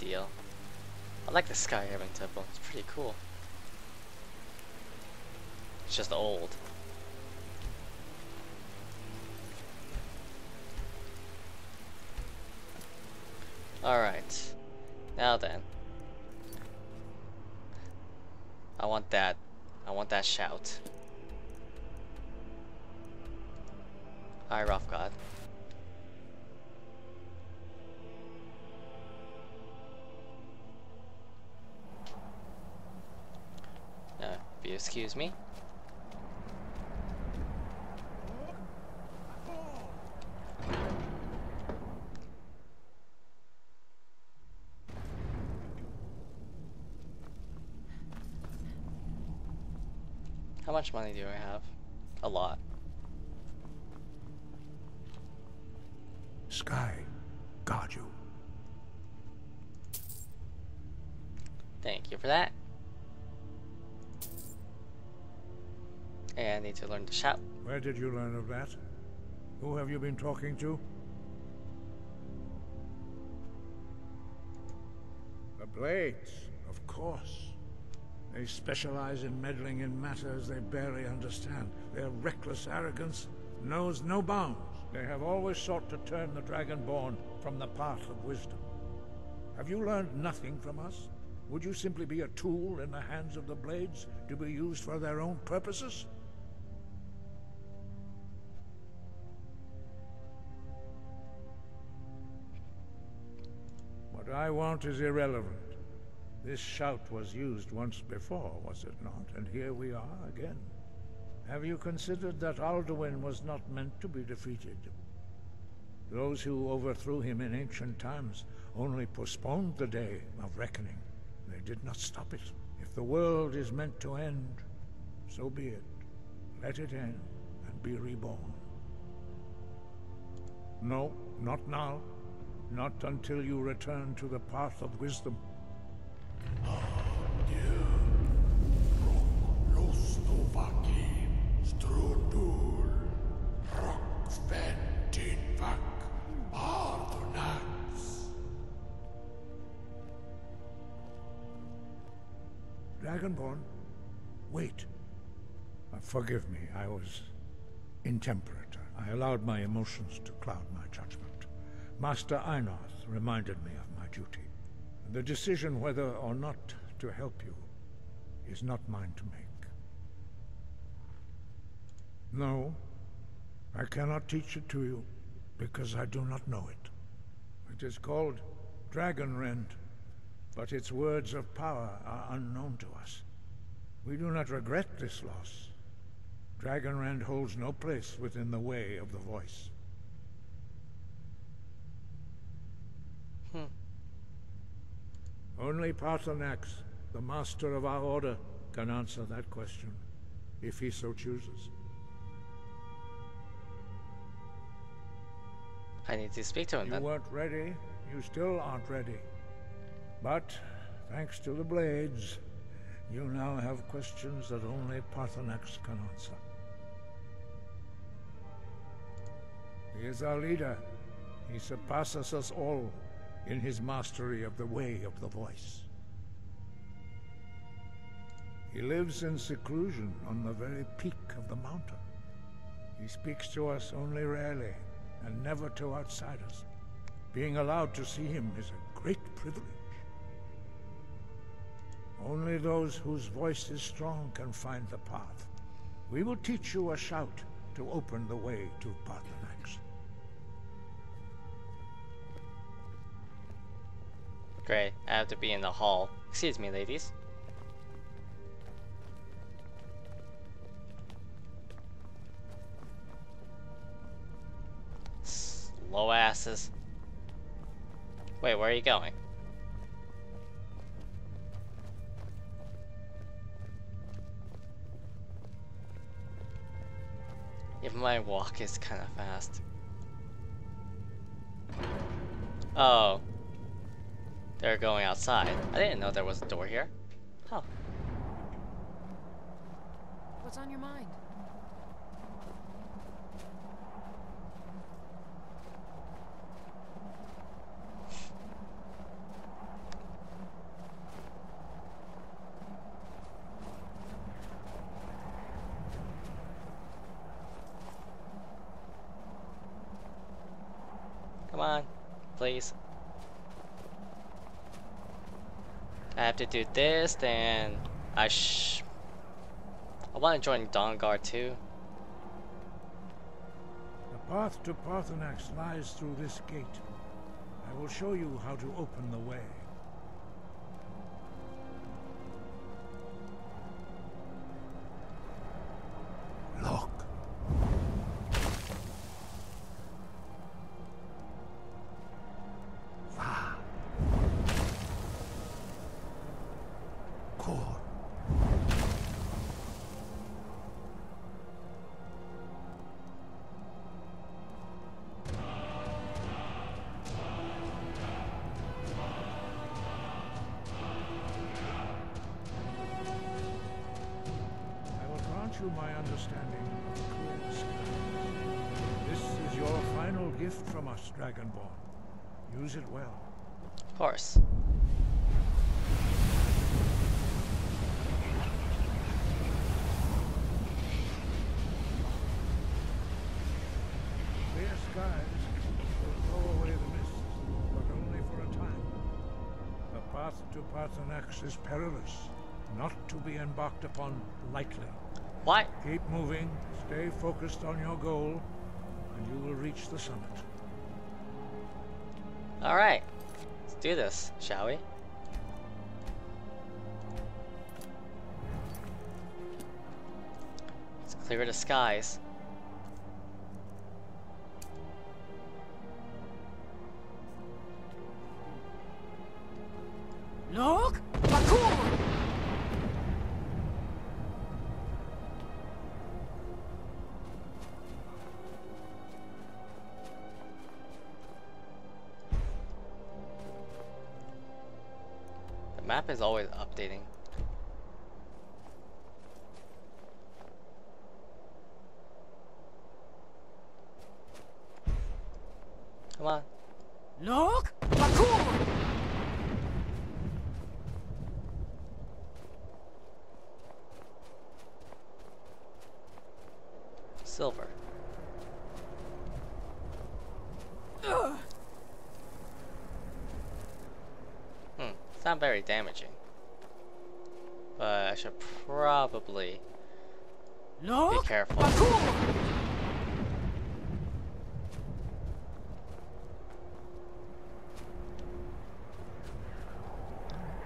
deal. I like the Skyhaven temple. It's pretty cool. It's just old. Alright. Now then. I want that. I want that shout. Hi, Rough-God. Uh, you excuse me. How much money do I have? A lot. Sky, guard you. Thank you for that. To learn to shout. Where did you learn of that? Who have you been talking to? The Blades, of course. They specialize in meddling in matters they barely understand. Their reckless arrogance knows no bounds. They have always sought to turn the Dragonborn from the path of wisdom. Have you learned nothing from us? Would you simply be a tool in the hands of the Blades to be used for their own purposes? What I want is irrelevant. This shout was used once before, was it not? And here we are again. Have you considered that Alduin was not meant to be defeated? Those who overthrew him in ancient times only postponed the day of reckoning. They did not stop it. If the world is meant to end, so be it. Let it end and be reborn. No, not now. Not until you return to the path of wisdom. Dragonborn, wait. Uh, forgive me, I was intemperate. I allowed my emotions to cloud my judgment. Master Einarth reminded me of my duty. The decision whether or not to help you is not mine to make. No, I cannot teach it to you because I do not know it. It is called Dragonrend, but its words of power are unknown to us. We do not regret this loss. Dragonrend holds no place within the way of the voice. Hmm. Only Paarthurnax, the master of our order, can answer that question, if he so chooses. I need to speak to him You then. weren't ready, you still aren't ready. But, thanks to the Blades, you now have questions that only Paarthurnax can answer. He is our leader. He surpasses us all in his mastery of the way of the voice. He lives in seclusion on the very peak of the mountain. He speaks to us only rarely, and never to outsiders. Being allowed to see him is a great privilege. Only those whose voice is strong can find the path. We will teach you a shout to open the way to Paarthurnax. Great, I have to be in the hall. Excuse me, ladies. Slow asses. Wait, where are you going? Even my walk is kind of fast. Oh. They're going outside. I didn't know there was a door here. Huh. What's on your mind? Come on, please. I have to do this, then I sh. I want to join Dawnguard too. The path to Paarthurnax lies through this gate. I will show you how to open the way. Gift from us, Dragonborn. Use it well. Of course. Clear skies will blow away the mists, but only for a time. The path to Paarthurnax is perilous, not to be embarked upon lightly. What? Keep moving, stay focused on your goal, and you will reach the summit. Alright. Let's do this, shall we? Let's clear the skies. Look! Map is always updating. Come on. Look! Parkour! Silver. Ugh. Hmm. It's not very damaging. But I should probably Look! be careful. Parkour!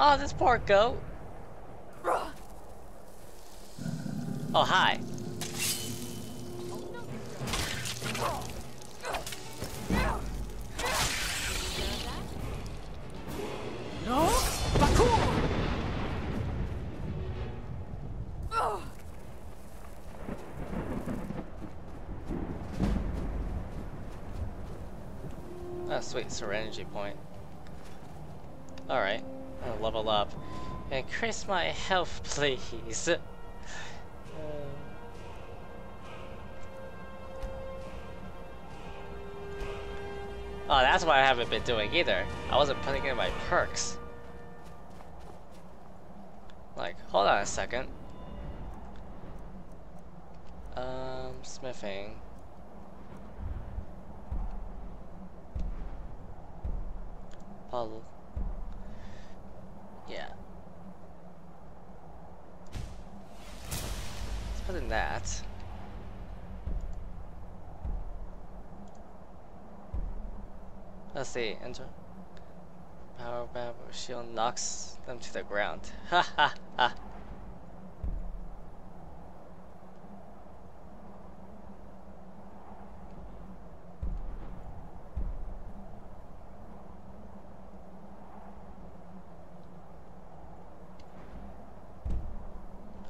Oh, this poor goat. Oh, hi. Look! Parkour! Ugh. Oh, sweet, Serenity point. Alright, Level up. Increase my health, please. Uh, Oh, that's what I haven't been doing either. I wasn't putting in my perks. Like, hold on a second. Um, smithing. Puzzle. Yeah. Put in that. Let's see, enter. Power Babble Shield knocks them to the ground. Ha ha ha.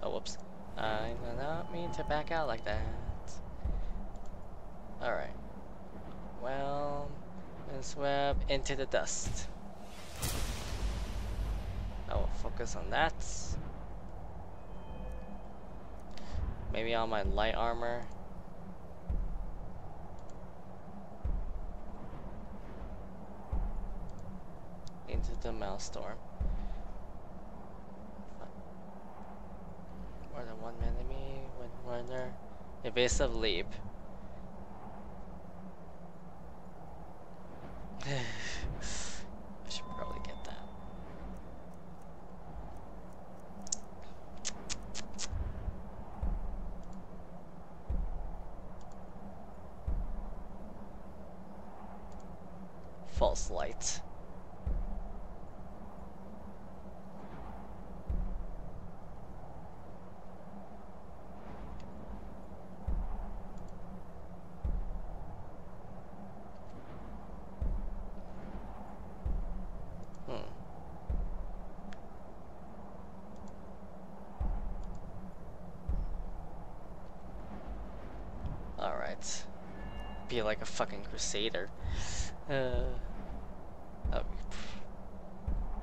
Oh, whoops. I did not mean to back out like that. Alright. Well, let's web into the dust. I will focus on that. Maybe on my light armor. Into the maelstrom. More than one enemy with runner. Evasive leap. I should probably get that. False light. Hmm. Alright. Be like a fucking crusader. Uh, oh,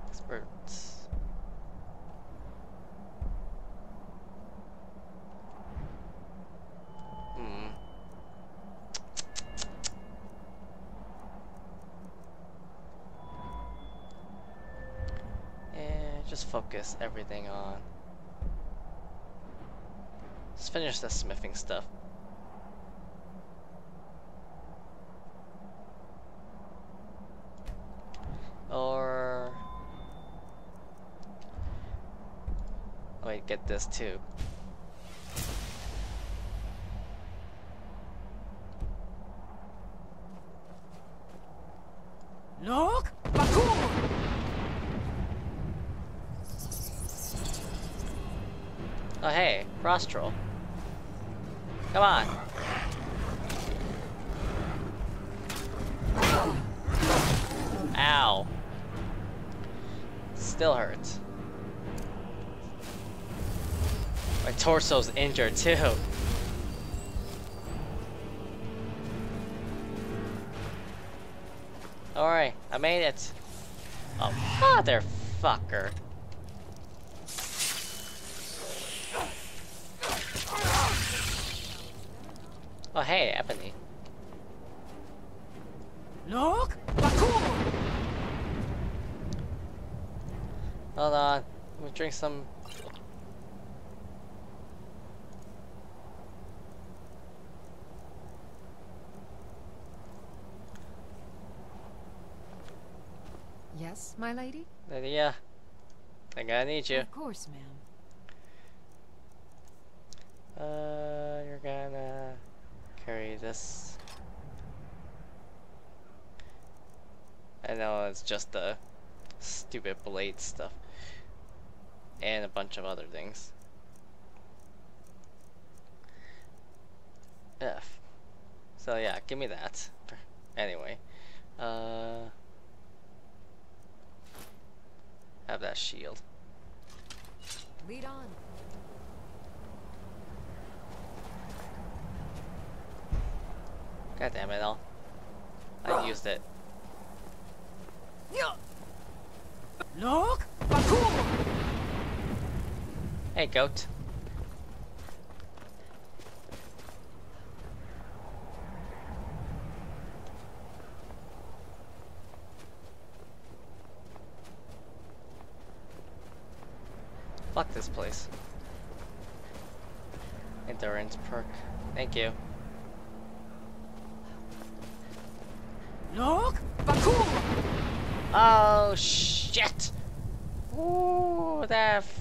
experts. Hmm. Yeah, just focus everything on. Let's finish the smithing stuff. Or get this too. Nok Bakur! Oh hey, frost troll. Come on. Ow. Still hurts. My torso's injured too. Alright, I made it. Oh, motherfucker. Oh, hey, Ebony. Nok Bakur! Hold on. Let me drink some. Yes, my lady? Yeah. I gotta need you. Of course, ma'am. Uh, you're gonna carry this. I know it's just the stupid blade stuff. And a bunch of other things. F. So yeah, give me that. Anyway. Uh have that shield. Lead on. God damn it all. I used it. Look! Hey goat. Fuck this place. Endurance perk. Thank you. Look, Bakur! Oh shit! Ooh, that. F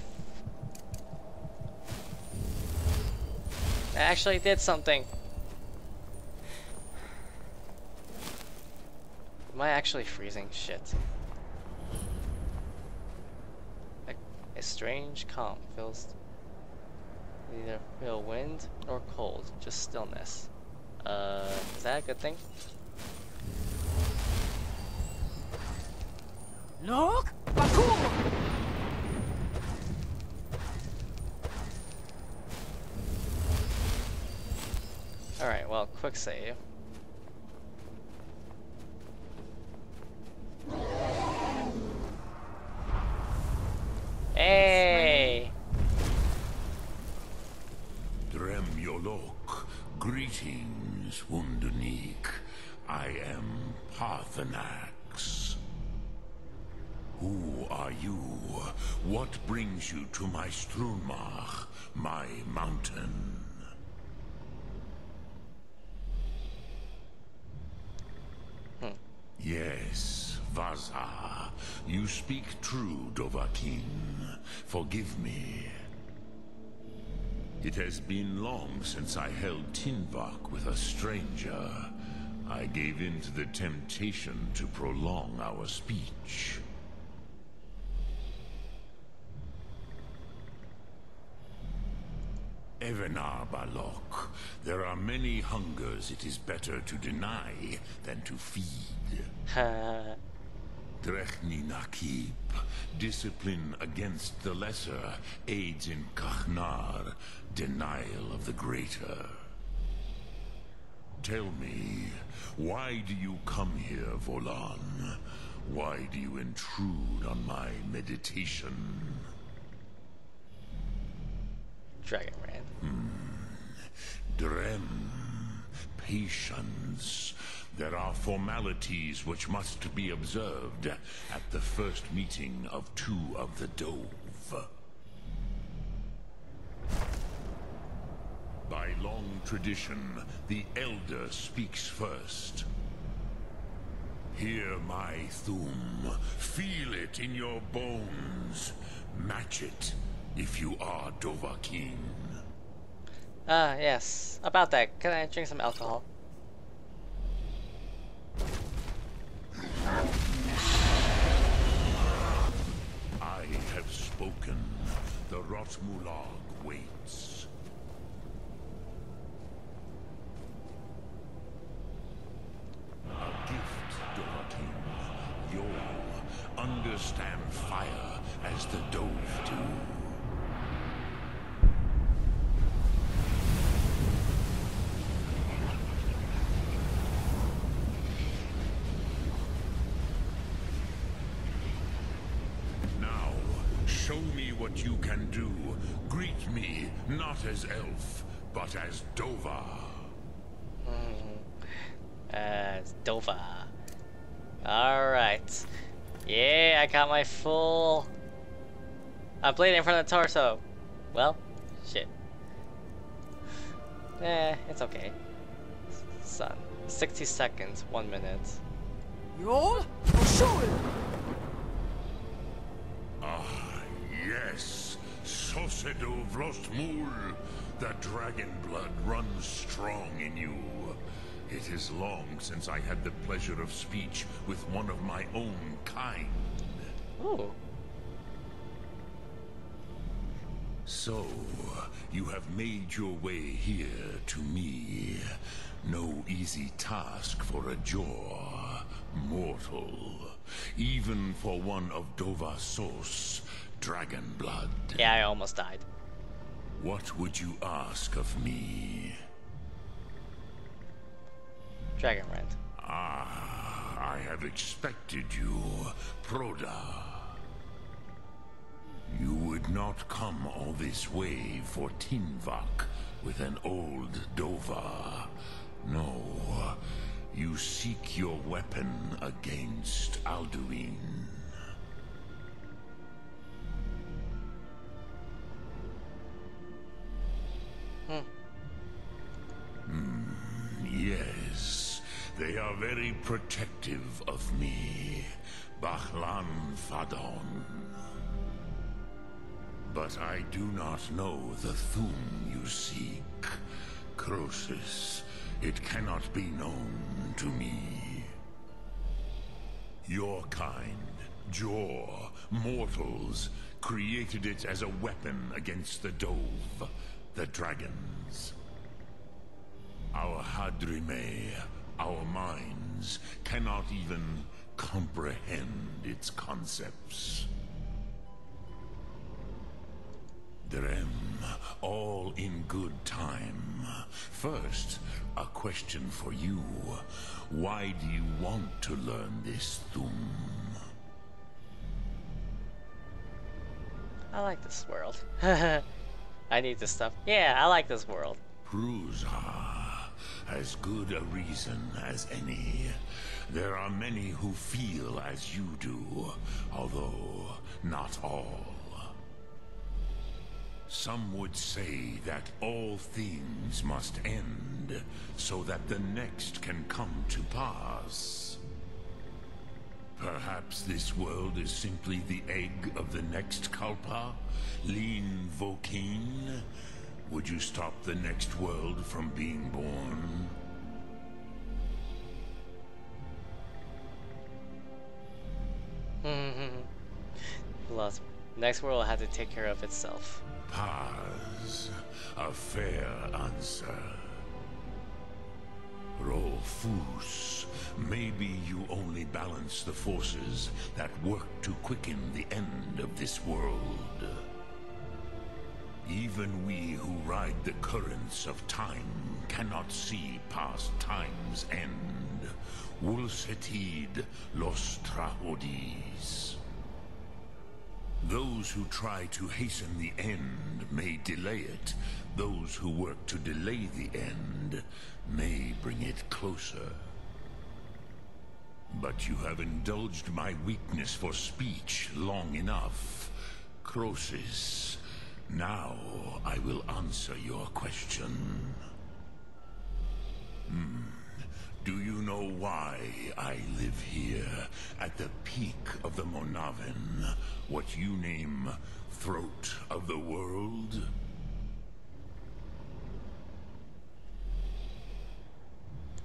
that actually did something. Am I actually freezing? Shit. A, a strange calm feels either feel wind or cold, just stillness. Uh, is that a good thing? Nok Bakur! Alright, well, quick save. Hey! Dremyolok, greetings, wunduniik. I am Paarthurnax. Who are you? What brings you to my Strunmah, my mountain? Hmm. Yes, Vaza. You speak true, Dovahkiin. Forgive me. It has been long since I held Tinvaak with a stranger. I gave in to the temptation to prolong our speech. Evenar Balok, there are many hungers it is better to deny than to feed. Drechni Nakib, discipline against the lesser aids in Kachnar, denial of the greater. Tell me, why do you come here, Volan? Why do you intrude on my meditation? Dragon Rand. Hmm. Drem, patience. There are formalities which must be observed at the first meeting of two of the Dove. By long tradition, the Elder speaks first. Hear my Thu'um. Feel it in your bones. Match it if you are Dovahkiin. Ah, yes. About that, can I drink some alcohol? Spoken. The Rotmulaag waits. A gift, Dovahkiin. You'll understand fire as the Dove do. Now, show me what you can do. Greet me, not as elf, but as Dovah. Uh, Dovah. Alright. Yeah, I got my full... I'm bleeding from the torso. Well, shit. Eh, it's okay. Son. 60 seconds, 1 minute. Yol, Shul. Yes. Sosedo Vrostmul. The dragon blood runs strong in you. It is long since I had the pleasure of speech with one of my own kind. Oh. So, you have made your way here to me. No easy task for a jaw, mortal. Even for one of Dovasos, dragon blood. Yeah, I almost died. What would you ask of me? Dragonrend. Ah, I have expected you, Proda. You would not come all this way for Tinvaak with an old Dovah. No, you seek your weapon against Alduin. Protective of me, Bahlan Fadon. But I do not know the Thu'um you seek. Krosis, it cannot be known to me. Your kind, Joor, mortals, created it as a weapon against the Dove, the dragons. Our Hadrimme, our minds, cannot even comprehend its concepts. Drem, all in good time. First, a question for you. Why do you want to learn this Thu'um? I like this world. I need this stuff. Yeah, I like this world. Prusa, as good a reason as any. There are many who feel as you do, although not all. Some would say that all things must end, so that the next can come to pass. Perhaps this world is simply the egg of the next Kalpa? Lean Vokeen? Would you stop the next world from being born? Mm-hmm. Lost. Next world will have to take care of itself. Pause. a fair answer. Rolfus, maybe you only balance the forces that work to quicken the end of this world. Even we who ride the currents of time cannot see past time's end. Wulsetid los Trahodis. Those who try to hasten the end may delay it. Those who work to delay the end may bring it closer. But you have indulged my weakness for speech long enough. Krosis, now I will answer your question. Hmm. Do you know why I live here, at the peak of the Monahven, what you name Throat of the World?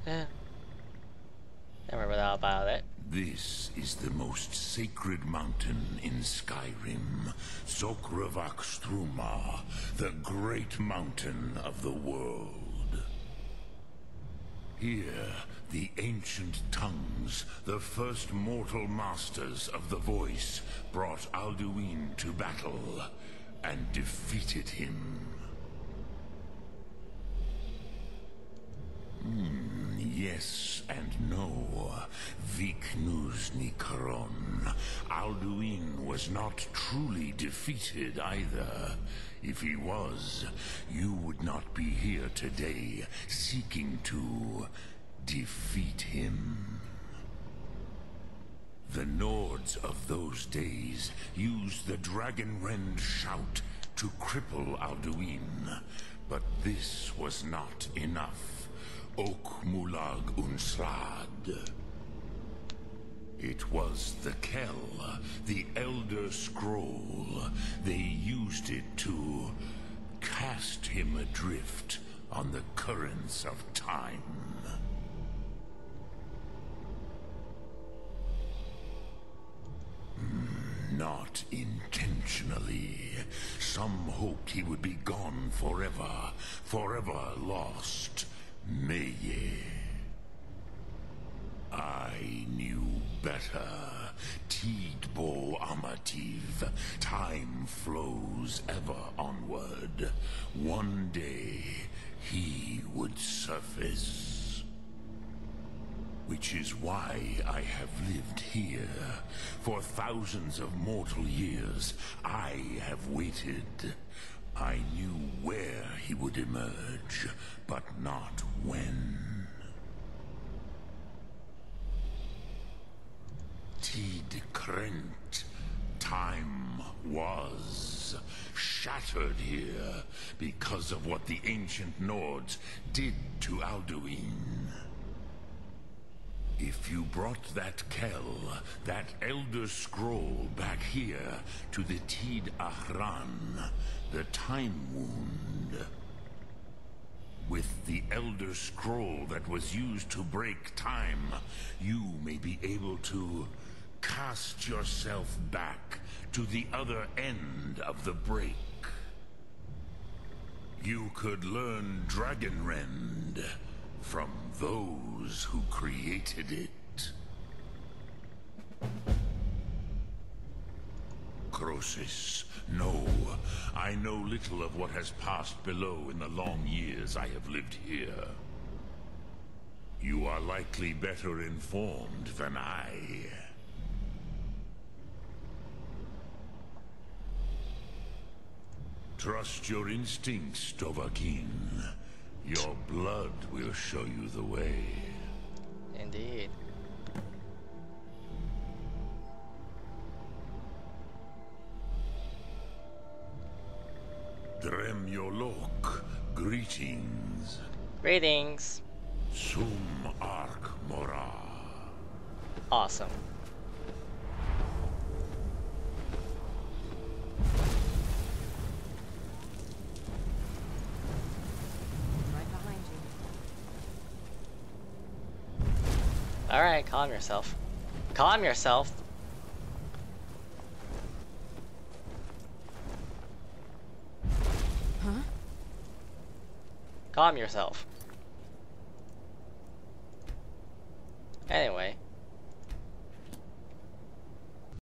Eh. Remember that about it. This is the most sacred mountain in Skyrim, Zokravak Struma, the great mountain of the world. Here, the ancient tongues, the first mortal masters of the voice, brought Alduin to battle and defeated him. Hmm, yes and no. Viknus Nikaron. Alduin was not truly defeated either. If he was, you would not be here today, seeking to defeat him. The Nords of those days used the Dragonrend shout to cripple Alduin, but this was not enough. Ok Mulag Unslad. It was the Kel, the Elder Scroll. They used it to cast him adrift on the currents of time. Hmm, Not intentionally. Some hoped he would be gone forever, forever lost. Meye. I knew better. Tidbo Amativ. Time flows ever onward. One day, he would surface. Which is why I have lived here. For thousands of mortal years, I have waited. I knew where he would emerge, but not when. Tiid Krent. Time was shattered here because of what the ancient Nords did to Alduin. If you brought that Kel, that Elder Scroll back here to the Tiid-Ahraan, the Time Wound, with the Elder Scroll that was used to break time, you may be able to cast yourself back to the other end of the break. You could learn Dragonrend from those who created it. Krosis, no. I know little of what has passed below in the long years I have lived here. You are likely better informed than I. Trust your instincts, Dovahkiin. Your blood will show you the way. Indeed. Greetings. Greetings. Sum Arc Mora. Awesome. Alright, calm yourself. Calm yourself. Calm yourself.